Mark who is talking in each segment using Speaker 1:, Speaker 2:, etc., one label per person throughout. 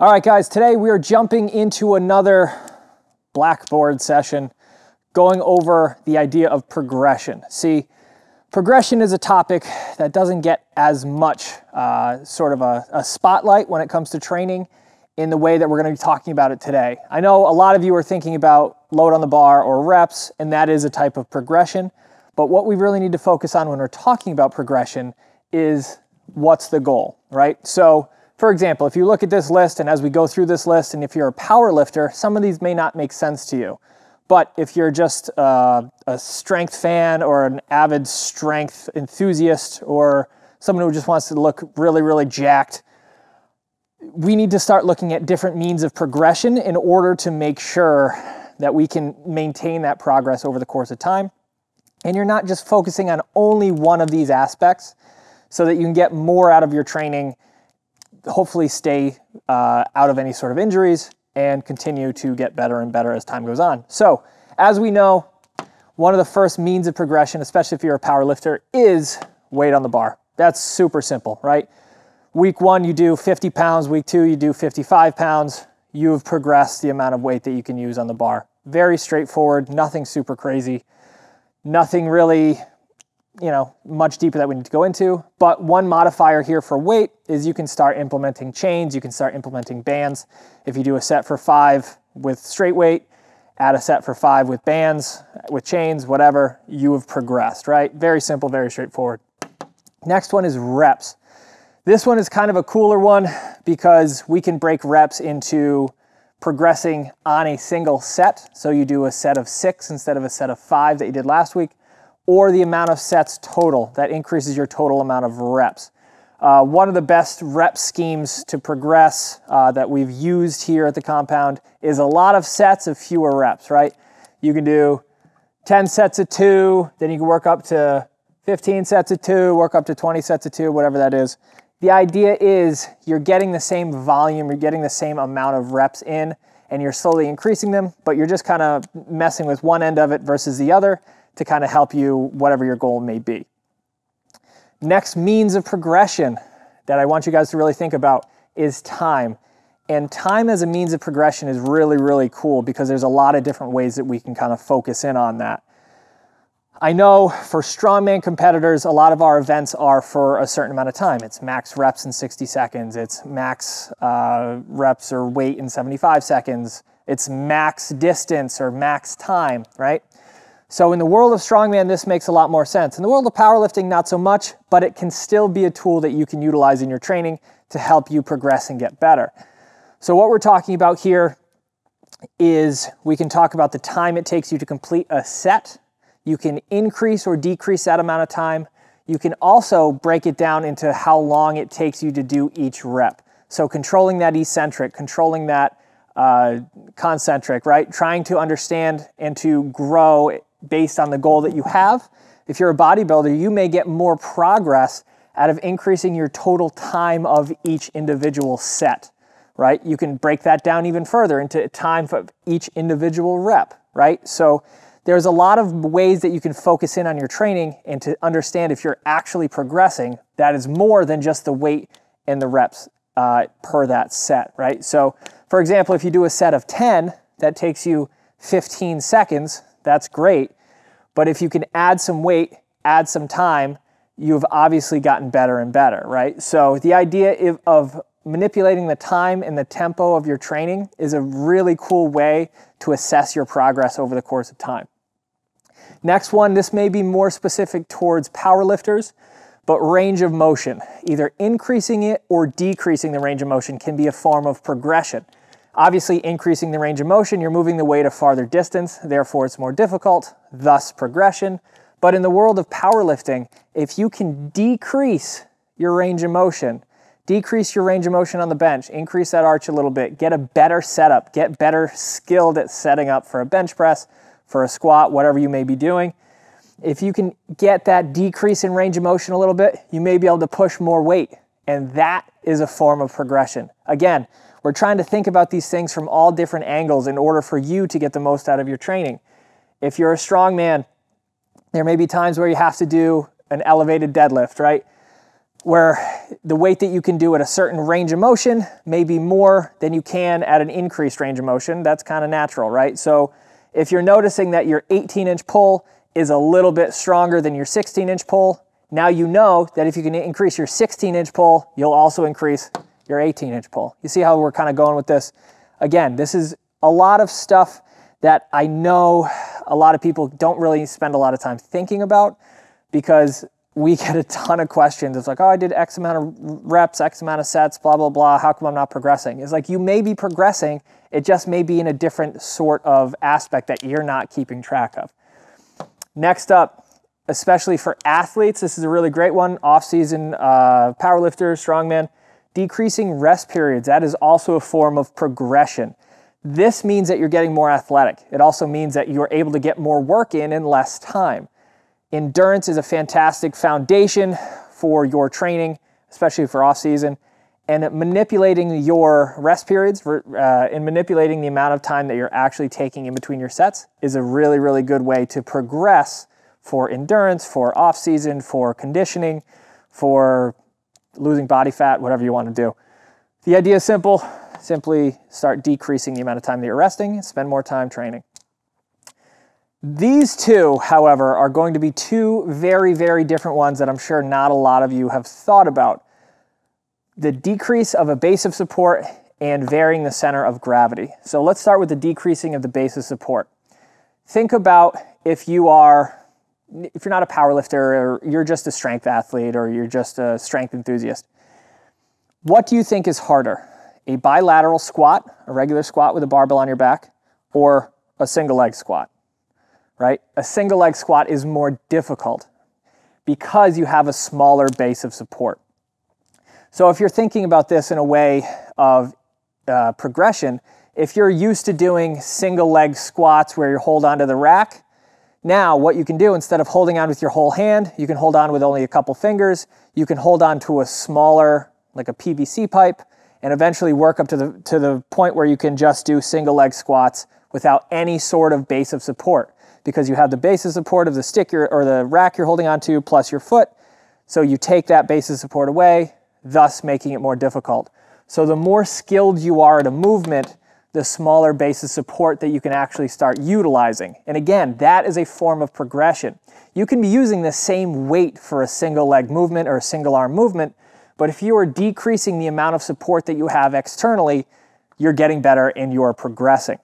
Speaker 1: All right, guys, today we are jumping into another blackboard session going over the idea of progression. See, progression is a topic that doesn't get as much uh, sort of a, a spotlight when it comes to training in the way that we're going to be talking about it today. I know a lot of you are thinking about load on the bar or reps, and that is a type of progression. But what we really need to focus on when we're talking about progression is what's the goal, right? So for example, if you look at this list and as we go through this list, and if you're a power lifter, some of these may not make sense to you. But if you're just uh, a strength fan or an avid strength enthusiast or someone who just wants to look really, really jacked, we need to start looking at different means of progression in order to make sure that we can maintain that progress over the course of time. And you're not just focusing on only one of these aspects so that you can get more out of your training hopefully stay uh, out of any sort of injuries and continue to get better and better as time goes on. So, as we know, one of the first means of progression, especially if you're a power lifter, is weight on the bar. That's super simple, right? Week one, you do 50 pounds. Week two, you do 55 pounds. You have progressed the amount of weight that you can use on the bar. Very straightforward, nothing super crazy, nothing really you know, much deeper that we need to go into. But one modifier here for weight is you can start implementing chains, you can start implementing bands. If you do a set for five with straight weight, add a set for five with bands, with chains, whatever, you have progressed, right? Very simple, very straightforward. Next one is reps. This one is kind of a cooler one because we can break reps into progressing on a single set. So you do a set of six instead of a set of five that you did last week or the amount of sets total. That increases your total amount of reps. Uh, one of the best rep schemes to progress uh, that we've used here at the compound is a lot of sets of fewer reps, right? You can do 10 sets of two, then you can work up to 15 sets of two, work up to 20 sets of two, whatever that is. The idea is you're getting the same volume, you're getting the same amount of reps in, and you're slowly increasing them, but you're just kind of messing with one end of it versus the other to kind of help you, whatever your goal may be. Next means of progression that I want you guys to really think about is time. And time as a means of progression is really, really cool because there's a lot of different ways that we can kind of focus in on that. I know for strongman competitors, a lot of our events are for a certain amount of time. It's max reps in 60 seconds, it's max uh, reps or weight in 75 seconds, it's max distance or max time, right? So in the world of strongman, this makes a lot more sense. In the world of powerlifting, not so much, but it can still be a tool that you can utilize in your training to help you progress and get better. So what we're talking about here is we can talk about the time it takes you to complete a set. You can increase or decrease that amount of time. You can also break it down into how long it takes you to do each rep. So controlling that eccentric, controlling that uh, concentric, right? Trying to understand and to grow based on the goal that you have. If you're a bodybuilder, you may get more progress out of increasing your total time of each individual set, right? You can break that down even further into time for each individual rep, right? So there's a lot of ways that you can focus in on your training and to understand if you're actually progressing, that is more than just the weight and the reps uh, per that set, right? So for example, if you do a set of 10, that takes you 15 seconds, that's great. But if you can add some weight, add some time, you've obviously gotten better and better, right? So the idea of manipulating the time and the tempo of your training is a really cool way to assess your progress over the course of time. Next one, this may be more specific towards powerlifters, but range of motion. Either increasing it or decreasing the range of motion can be a form of progression. Obviously, increasing the range of motion, you're moving the weight a farther distance, therefore it's more difficult, thus progression. But in the world of powerlifting, if you can decrease your range of motion, decrease your range of motion on the bench, increase that arch a little bit, get a better setup, get better skilled at setting up for a bench press, for a squat, whatever you may be doing. If you can get that decrease in range of motion a little bit, you may be able to push more weight. And that is a form of progression. Again, we're trying to think about these things from all different angles in order for you to get the most out of your training. If you're a strong man, there may be times where you have to do an elevated deadlift, right? where the weight that you can do at a certain range of motion may be more than you can at an increased range of motion. That's kind of natural, right? So if you're noticing that your 18 inch pull is a little bit stronger than your 16 inch pull, now you know that if you can increase your 16 inch pull, you'll also increase your 18 inch pull. You see how we're kind of going with this? Again, this is a lot of stuff that I know a lot of people don't really spend a lot of time thinking about because we get a ton of questions. It's like, oh, I did X amount of reps, X amount of sets, blah, blah, blah. How come I'm not progressing? It's like you may be progressing, it just may be in a different sort of aspect that you're not keeping track of. Next up, especially for athletes, this is a really great one off season, uh, powerlifter, strongman, decreasing rest periods. That is also a form of progression. This means that you're getting more athletic. It also means that you're able to get more work in in less time. Endurance is a fantastic foundation for your training, especially for off season. And manipulating your rest periods uh, and manipulating the amount of time that you're actually taking in between your sets is a really, really good way to progress for endurance, for off season, for conditioning, for losing body fat, whatever you want to do. The idea is simple simply start decreasing the amount of time that you're resting, spend more time training. These two, however, are going to be two very, very different ones that I'm sure not a lot of you have thought about. The decrease of a base of support and varying the center of gravity. So let's start with the decreasing of the base of support. Think about if you are, if you're not a powerlifter or you're just a strength athlete or you're just a strength enthusiast. What do you think is harder? A bilateral squat, a regular squat with a barbell on your back, or a single leg squat? right? A single leg squat is more difficult because you have a smaller base of support. So if you're thinking about this in a way of uh, progression, if you're used to doing single leg squats where you hold onto the rack, now what you can do instead of holding on with your whole hand, you can hold on with only a couple fingers. You can hold on to a smaller, like a PVC pipe, and eventually work up to the, to the point where you can just do single leg squats without any sort of base of support because you have the base of support of the stick or the rack you're holding onto plus your foot. So you take that base of support away, thus making it more difficult. So the more skilled you are at a movement, the smaller base of support that you can actually start utilizing. And again, that is a form of progression. You can be using the same weight for a single leg movement or a single arm movement, but if you are decreasing the amount of support that you have externally, you're getting better and you're progressing.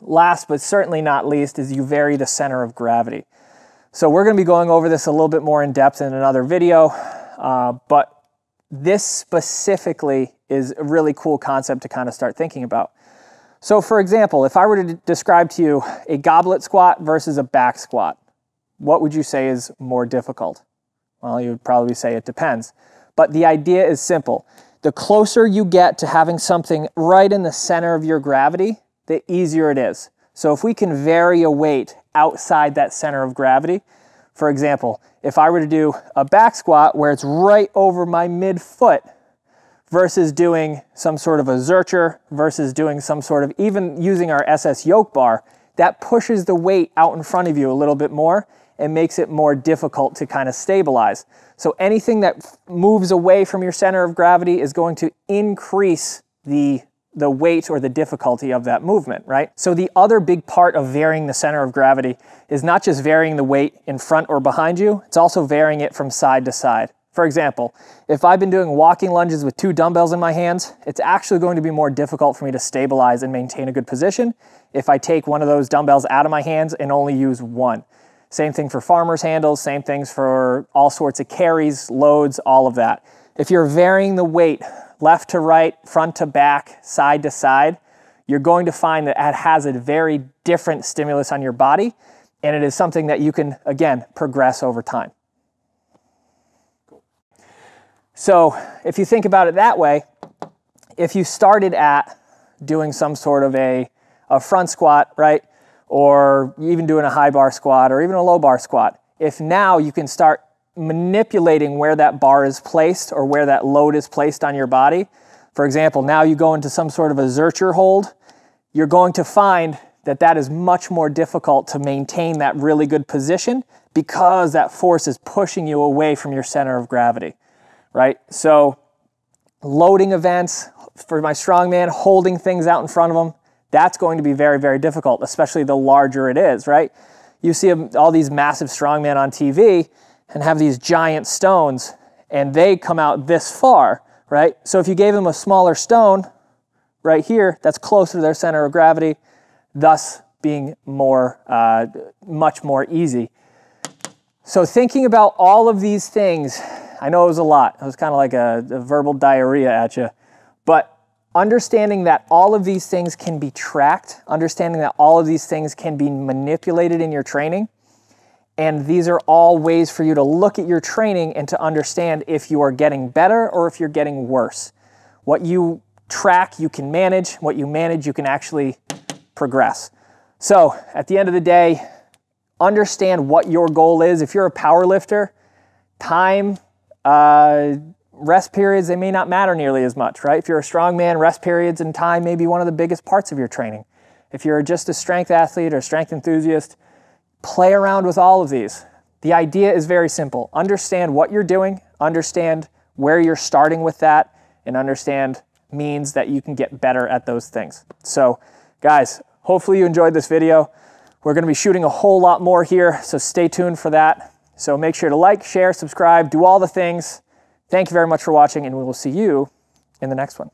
Speaker 1: Last but certainly not least is you vary the center of gravity. So we're going to be going over this a little bit more in depth in another video, uh, but this specifically is a really cool concept to kind of start thinking about. So for example, if I were to describe to you a goblet squat versus a back squat, what would you say is more difficult? Well, you would probably say it depends. But the idea is simple. The closer you get to having something right in the center of your gravity, the easier it is. So if we can vary a weight outside that center of gravity, for example, if I were to do a back squat where it's right over my midfoot versus doing some sort of a Zercher versus doing some sort of, even using our SS yoke bar, that pushes the weight out in front of you a little bit more and makes it more difficult to kind of stabilize. So anything that moves away from your center of gravity is going to increase the the weight or the difficulty of that movement, right? So the other big part of varying the center of gravity is not just varying the weight in front or behind you, it's also varying it from side to side. For example, if I've been doing walking lunges with two dumbbells in my hands, it's actually going to be more difficult for me to stabilize and maintain a good position if I take one of those dumbbells out of my hands and only use one. Same thing for farmer's handles, same things for all sorts of carries, loads, all of that. If you're varying the weight left to right, front to back, side to side, you're going to find that it has a very different stimulus on your body, and it is something that you can, again, progress over time. So, if you think about it that way, if you started at doing some sort of a, a front squat, right, or even doing a high bar squat or even a low bar squat, if now you can start manipulating where that bar is placed or where that load is placed on your body. For example, now you go into some sort of a Zercher hold, you're going to find that that is much more difficult to maintain that really good position because that force is pushing you away from your center of gravity. Right? So loading events for my strongman, holding things out in front of them, that's going to be very, very difficult, especially the larger it is, right? You see all these massive strongmen on TV and have these giant stones and they come out this far, right? So if you gave them a smaller stone right here, that's closer to their center of gravity, thus being more, uh, much more easy. So thinking about all of these things, I know it was a lot. It was kind of like a, a verbal diarrhea at you, but understanding that all of these things can be tracked, understanding that all of these things can be manipulated in your training, and these are all ways for you to look at your training and to understand if you are getting better or if you're getting worse. What you track, you can manage. What you manage, you can actually progress. So at the end of the day, understand what your goal is. If you're a power lifter, time, uh, rest periods, they may not matter nearly as much, right? If you're a strong man, rest periods and time may be one of the biggest parts of your training. If you're just a strength athlete or strength enthusiast, play around with all of these. The idea is very simple. Understand what you're doing, understand where you're starting with that, and understand means that you can get better at those things. So, guys, hopefully you enjoyed this video. We're going to be shooting a whole lot more here, so stay tuned for that. So make sure to like, share, subscribe, do all the things. Thank you very much for watching, and we will see you in the next one.